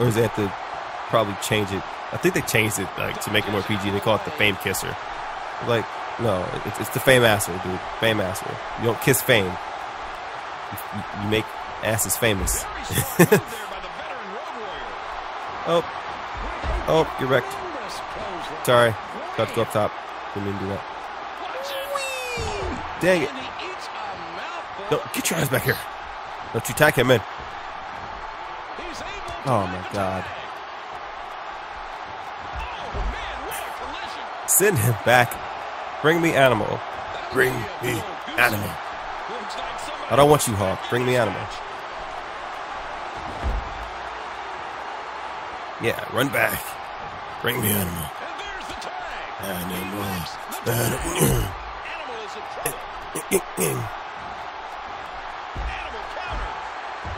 or is they have to probably change it? I think they changed it like to make it more PG. They call it the Fame Kisser. Like, no, it's, it's the Fame Asser, dude. Fame Asser. You don't kiss fame. You, you make asses famous. oh, oh, you're wrecked. Sorry, got to go up top. Didn't mean to do that. Dang it! No, get your ass back here. Don't you tack him in. Oh my god. Send him back. Bring me animal. Bring me animal. I don't want you, Hawk. Bring me animal. Yeah, run back. Bring me animal. Animal. Animal.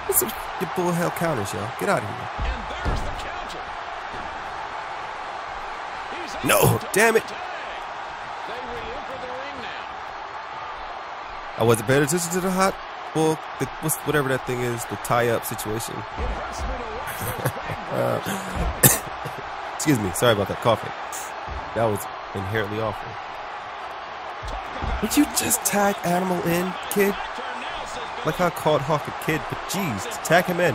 What's some your bull hell counters, yo? Get out of here. No, damn it. I wasn't paying attention to the hot bull, the, whatever that thing is, the tie-up situation. uh, excuse me, sorry about that coughing. That was inherently awful. Would you just tag Animal in, kid? Like I called Hawk a kid, but jeez, tag him in.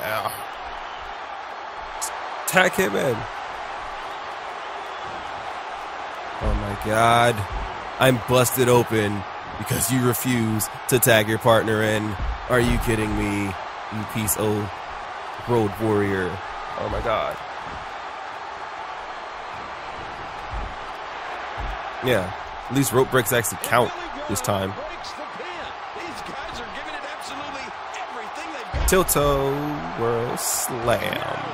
Yeah. Tag him in. Oh my god. I'm busted open because you refuse to tag your partner in. Are you kidding me? You piece of road warrior. Oh my god. Yeah. At least rope breaks actually count this time. Tilt-a-Whirl Slam.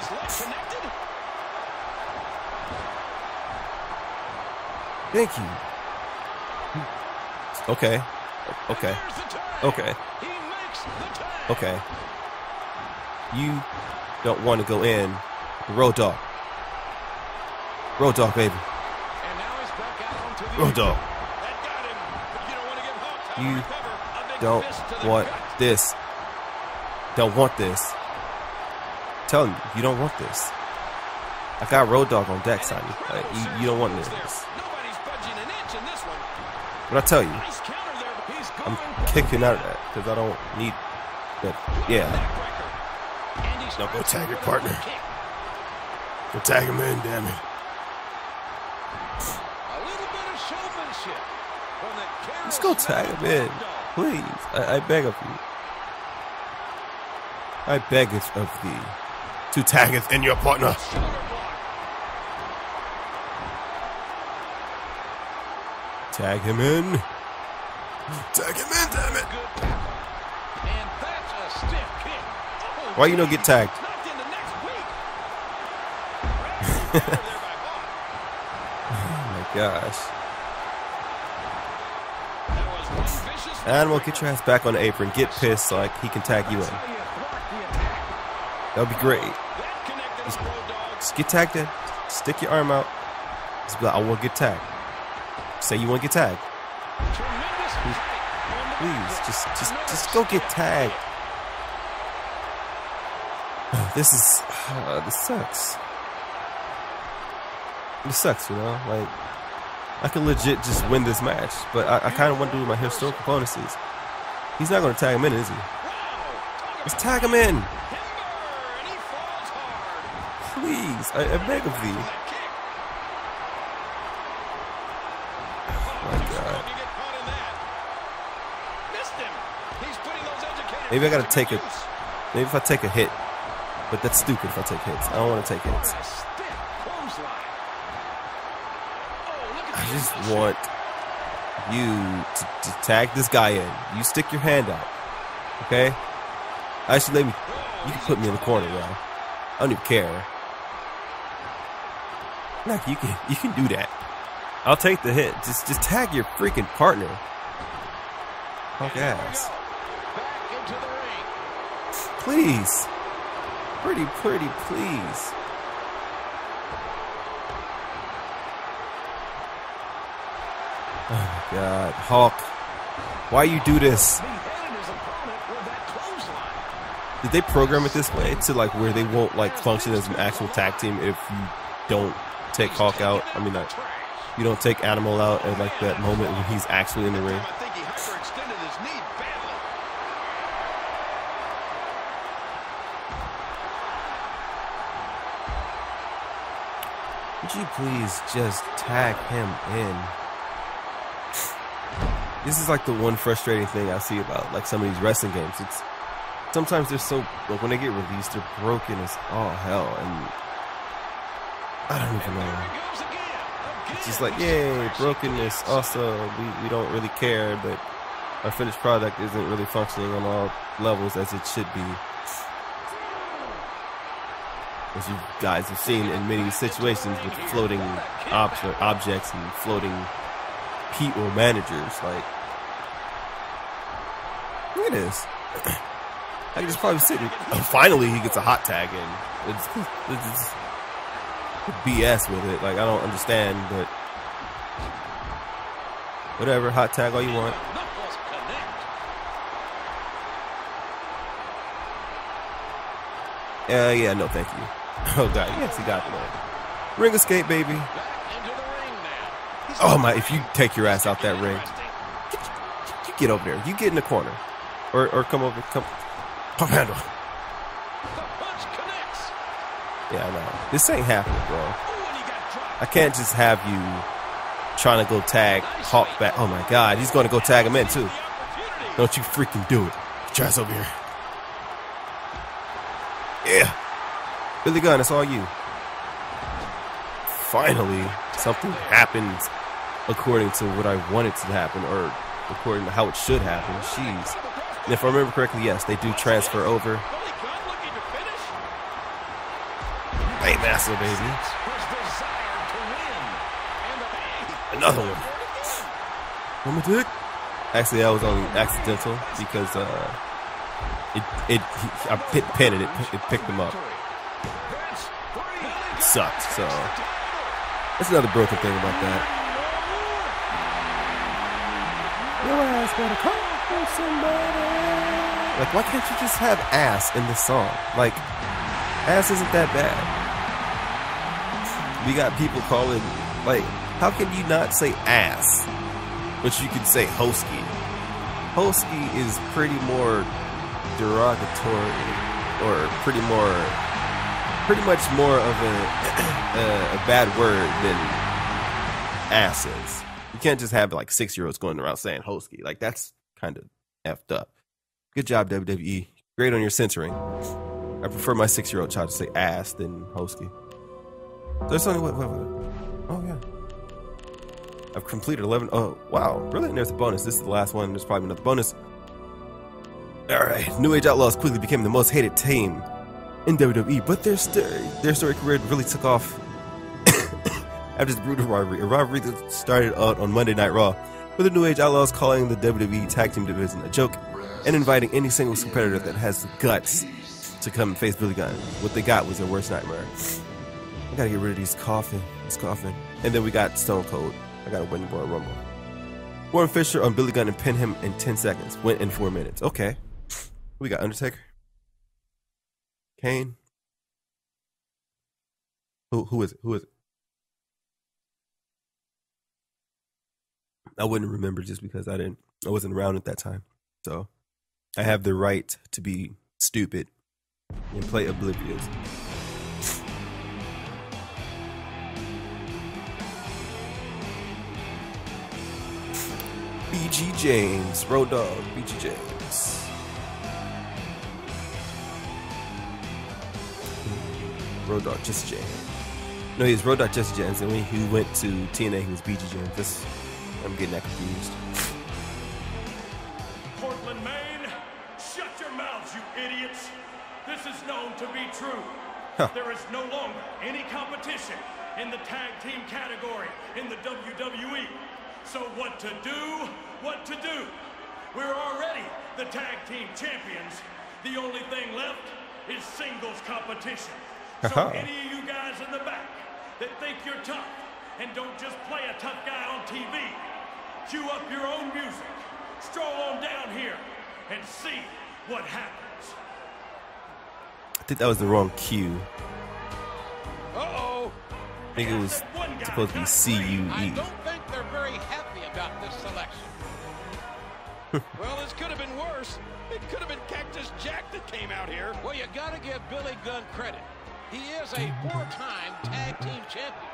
Thank you. Okay. Okay. Okay. Okay. You don't want to go in. Road Dogg. Road Dogg, baby. Road oh, dog. You don't want this. Don't want this. Tell you, you don't want this. I got Road Dogg on deck, son. Like, you, you don't want this. But I tell you, I'm kicking out of that because I don't need that. Yeah. Now go tag your partner. Go tag him in, damn it. Let's go tag him in. Please. I, I beg of you. I beggeth of thee to tag taggeth in your partner. Tag him in. Tag him in, damn it. Why you don't get tagged? oh my gosh. Animal, get your ass back on the apron. Get pissed so like he can tag you in. That would be great. Just, just get tagged in. Stick your arm out. Just be like, I want to get tagged. Say you want to get tagged. Please, please, just, just, just go get tagged. This is, uh, this sucks. This sucks, you know. Like, I could legit just win this match, but I, I kind of want to do my historical bonuses. He's not going to tag him in, is he? Let's tag him in. Please, I, I beg of thee. Oh my God. Maybe I gotta take a. Maybe if I take a hit, but that's stupid if I take hits. I don't want to take hits. I just want you to, to tag this guy in. You stick your hand out, okay? Actually, let me. You can put me in the corner, yo. I don't even care. Like you can, you can do that. I'll take the hit. Just, just tag your freaking partner. Punk ass. Please. Pretty, pretty, please. Oh my god. Hulk. Why you do this? did they program it this way to like where they won't like function as an actual tag team if you don't take Hawk out? I mean, like, you don't take Animal out at like that moment when he's actually in the ring. Would you please just tag him in? This is like the one frustrating thing I see about like some of these wrestling games. It's sometimes they're so like when they get released, they're broken as all hell, and I don't even know. It's just like, yay, brokenness. Also, we, we don't really care, but our finished product isn't really functioning on all levels as it should be. As you guys have seen in many situations with floating ob- objects and floating people managers, like, look at this. I can just probably sitting. Oh, finally, he gets a hot tag in. It's, it's, BS with it. Like I don't understand, but whatever. Hot tag all you want. Uh, yeah, no, thank you. Oh god, yes, he got that. Ring escape, baby. Oh my! If you take your ass out that ring, you get over there. You get in the corner, or or come over, come, come handle. Yeah, I know. This ain't happening, bro. I can't just have you trying to go tag Hawk back. Oh my god, he's going to go tag him in too. Don't you freaking do it. Get ass over here. Yeah. Billy Gunn, it's all you. Finally, something happens according to what I wanted to happen or according to how it should happen. Jeez. And if I remember correctly, yes, they do transfer over. Hey, Master, baby. Another one. One more dick. Actually, that was only accidental because uh, it it I pit, pinned it, it. It picked him up. It sucked. So that's another broken thing about that. Your ass better call for somebody. Like, why can't you just have ass in the song? Like, ass isn't that bad. We got people calling, like, how can you not say ass, but you can say hosky? Hosky is pretty more derogatory, or pretty more, pretty much more of a, a, bad word than ass is. You can't just have like six year olds going around saying hosky. Like, that's kind of effed up. Good job, WWE. Great on your censoring. I prefer my six year old child to say ass than hosky. There's only what, what, what? Oh yeah. I've completed 11. Oh wow, brilliant! There's a bonus. This is the last one. There's probably another bonus. All right, New Age Outlaws quickly became the most hated team in WWE, but their story, their story career really took off after this brutal rivalry. A rivalry that started out on Monday Night Raw, with the New Age Outlaws calling the WWE Tag Team Division a joke and inviting any singles competitor that has guts to come and face Billy Gunn. What they got was their worst nightmare. I gotta get rid of these coughing. This coughing. And then we got Stone Cold. I gotta win the Royal Rumble. Warren Fisher on Billy Gunn and pin him in 10 seconds. Went in 4 minutes. Okay. We got Undertaker. Kane. Who who is it? Who is it? I wouldn't remember just because I didn't I wasn't around at that time. So I have the right to be stupid and play oblivious. BG James, Road Dogg, BG James. Road Dogg, Jesse James. No, he's Road Dogg, Jesse James, and when he went to TNA, he was BG James. This, I'm getting that confused. Portland, Maine, shut your mouths, you idiots. This is known to be true. Huh. There is no longer any competition in the tag team category in the WWE. So what to do? What to do? We're already the tag team champions. The only thing left is singles competition. So Uh-huh. any of you guys in the back that think you're tough and don't just play a tough guy on TV, cue up your own music, stroll on down here, and see what happens. I think that was the wrong cue. Uh-oh. I think it was supposed to be C U I E. don't think they're very happy about this selection. Well, this could have been worse. It could have been Cactus Jack that came out here. Well, you got to give Billy Gunn credit. He is a four-time tag team champion.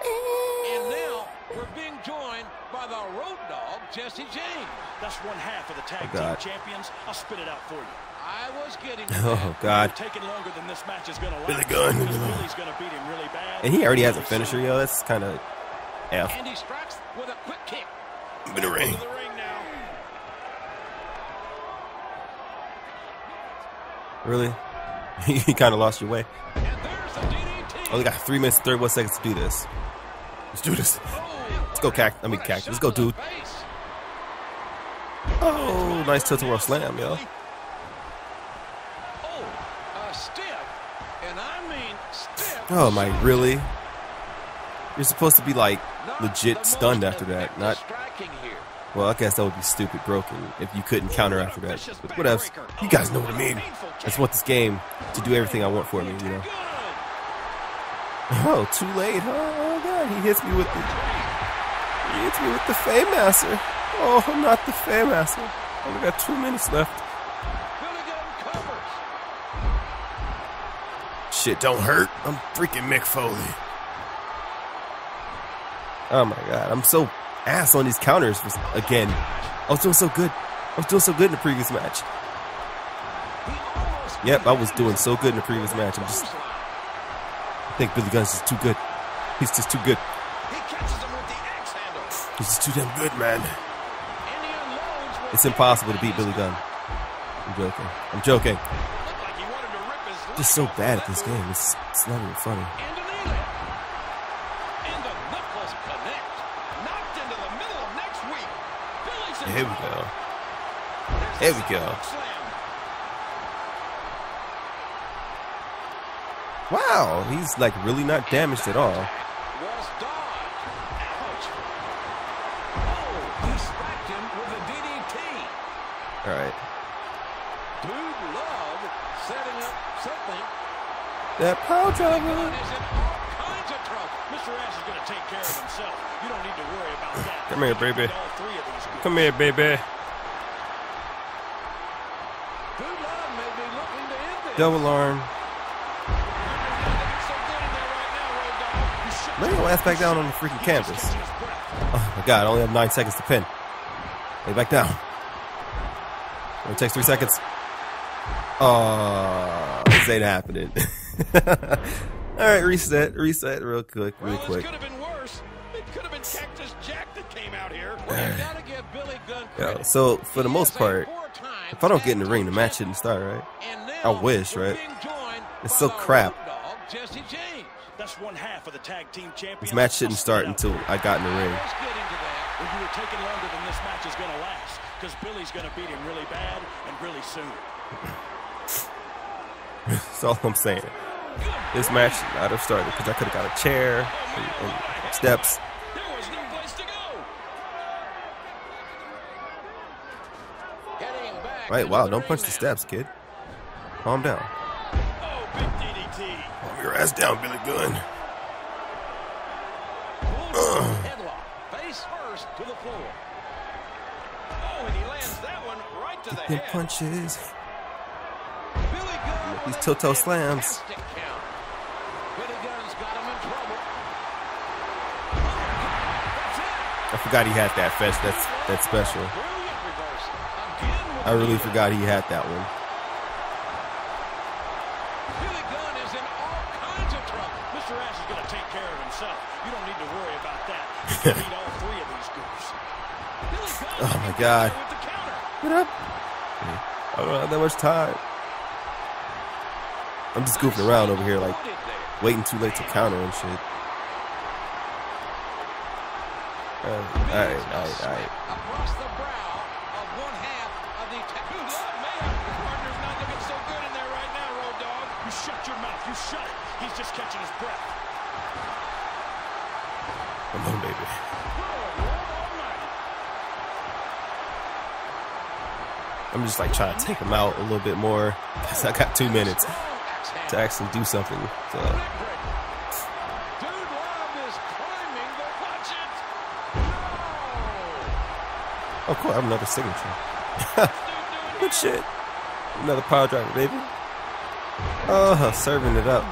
And now we're being joined by the road dog, Jesse James. That's one half of the tag Oh, team champions. I'll spit it out for you. I was getting Oh God! Taking longer than this match is going to last. Billy Gunn. because Billy's going to beat him really bad. And he already has a finisher, yo. That's kind of f. And he strikes with a quick kick. In the ring. The ring. Really? you kind of lost your way. We got three minutes and 31 seconds to do this. Let's do this. Let's go, Cact. I mean, shot Let's go, dude. Oh, nice tilt world slam, yo. Oh. Oh my, really? You're supposed to be like legit stunned after that. Not well, I guess that would be stupid broken if you couldn't counter after that. But whatever. You guys know what I mean. I just want this game to do everything I want for me, you know. Oh, too late, huh? Oh god, he hits me with the he hits me with the Fame Master. Oh, not the Fame Master. Only got two minutes left. Billy Gunn covers. Shit don't hurt. I'm freaking Mick Foley. Oh my god, I'm so ass on these counters again. I was doing so good. I was doing so good in the previous match. Yep, I was doing so good in the previous match. I'm just I think Billy Gunn's is too good. He's just too good. He catches him with the axe handle. He's just too damn good, man. And he unloads with It's impossible to beat Billy Gunn. I'm joking. I'm joking. Like he wanted to rip his Just so bad at this game. It's, it's not even funny. And a knee lift. And the knuckles connect. Knocked into the middle of next week. Billy's in Here we go. Here we go. slam. Wow, he's like really not damaged at all. Was dodged. Ouch. Oh, he smacked him with a DDT. All right. Dude Love setting up something. That power driver. is in all kinds of trouble. Mr. Ash is going to take care of himself. You don't need to worry about that. Come here, baby. beat All three of these groups. Come here, baby. Dude Love Lay your ass back down on the freaking canvas. catching his breath. Oh my god, I only have nine seconds to pin. Lay back down. Only takes three seconds. Oh, this ain't happening. All right, reset, reset, real quick, real Well, quick. could have been worse. It could have been Cactus Jack that came out here. Well, you gotta give Billy Gunn Yeah, so for the most part, if I don't get in the ring, the match shouldn't start, right? I wish, right? It's so crap. Road Dogg, Jesse James. That's one half of the tag team champions. This match shouldn't start spit it out. until I got in the ring. Let's get into that. Well, you were taking longer than this match is going to last because Billy's going to beat him really bad and really soon. That's all I'm saying. This match should not have started because I could have got a chair and, and steps. There was no place to go. Right, wow, don't punch the steps, kid. Calm down. Oh, big your ass down, Billy Gunn. Bullseye uh. headlock. Face first to the floor. Oh, and he lands that one right to the Them head. punches. Billy Gunn These with a toe-toe slams. Billy Gunn's got him in trouble. I forgot he had that fest. That's that's special. Brilliant reversal. Again with I really forgot he had that one. Oh my god. With the counter. What up? I don't have that much time. I'm just goofing around over here, like waiting too late to counter and shit. Uh, alright, alright, alright. Across the brow of one half of the ta- Dude, love, man. His partner's not looking so good in there right now, Road Dogg. You shut your mouth. You shut it. He's just catching his breath. Come on, baby. I'm just like trying to take him out a little bit more. 'cause I got two minutes. To actually do something. So. Oh, of course, I have another signature. Good shit. Another power driver, baby. Oh, serving it up.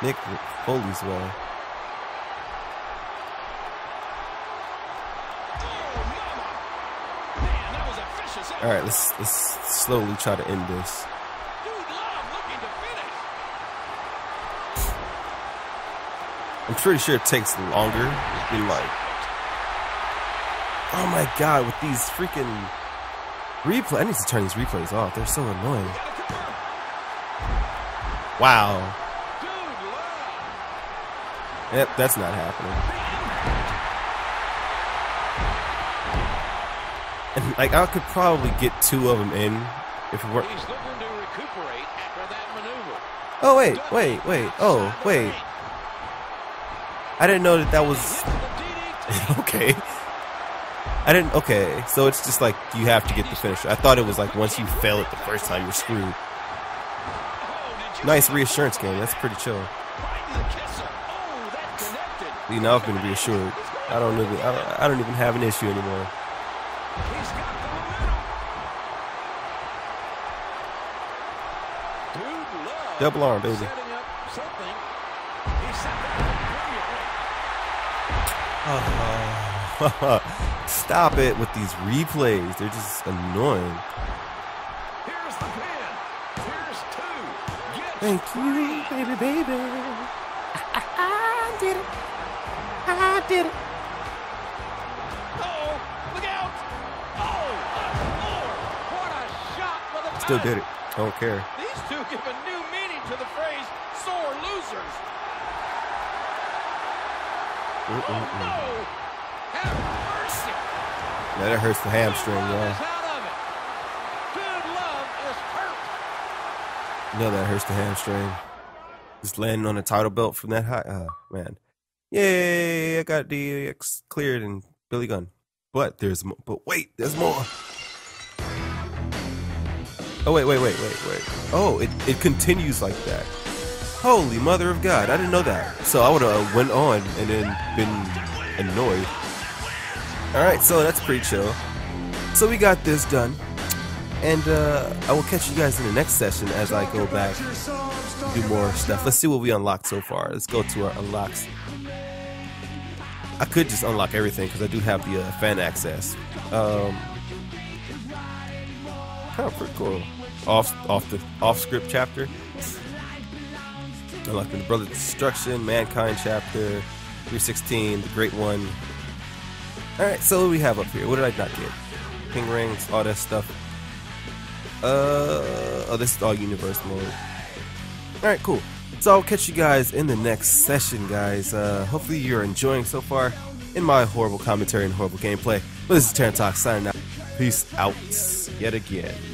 Mick Foley's way. All right, let's let's slowly try to end this. I'm pretty sure it takes longer than like. Oh my god, with these freaking replay, I need to turn these replays off. They're so annoying. Wow. Yep, that's not happening. Like I could probably get two of them in if it were. Oh wait, wait, wait. Oh wait. I didn't know that that was okay. I didn't. Okay, so it's just like you have to get the finisher. I thought it was like once you fail it the first time, you're screwed. Nice reassurance game. That's pretty chill. You know, I've been reassured. I don't even. I don't, I don't even have an issue anymore. Double arm, baby. Stop it with these replays. They're just annoying. Here's the pin. Here's two. Thank you, baby, baby. I, I, I did it. I did it. Still did it. I don't care. These two give a new meaning to the phrase sore losers. Oh, no. Yeah, that hurts the hamstring, yeah. No, that hurts the hamstring. Just landing on a title belt from that high. Oh, man. Yay, I got DX cleared and Billy Gunn. But there's more. But wait, there's more. Oh, wait, wait, wait, wait, wait. Oh, it, it continues like that. Holy mother of God, I didn't know that. So I would have went on and then been annoyed. Alright, so that's pretty chill. So we got this done. And uh, I will catch you guys in the next session as I go back do more stuff. Let's see what we unlocked so far. Let's go to our unlocks. I could just unlock everything because I do have the uh, fan access. Um, kind of pretty cool. Off off the off script chapter. Unlocking the Brother Destruction, Mankind chapter, 316, the Great One, Alright, so what we have up here? What did I not get? Ping rings, all that stuff. Uh, oh, this is all universe mode. Alright, cool. So I'll catch you guys in the next session, guys. Uh, hopefully you're enjoying so far in my horrible commentary and horrible gameplay. But this is TTarantox signing out. Peace out yet again.